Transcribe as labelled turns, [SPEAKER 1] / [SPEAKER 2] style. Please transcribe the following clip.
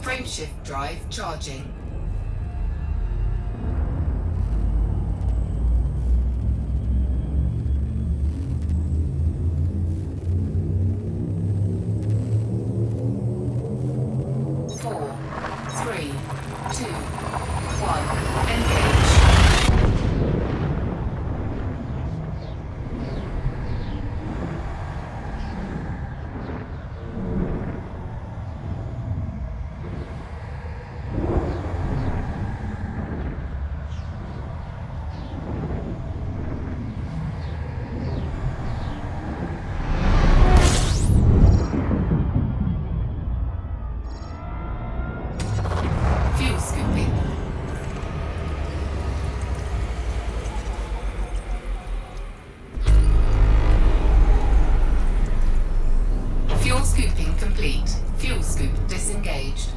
[SPEAKER 1] Frameshift drive charging. Two, Fuel scooping. Fuel scooping complete. Fuel scoop disengaged.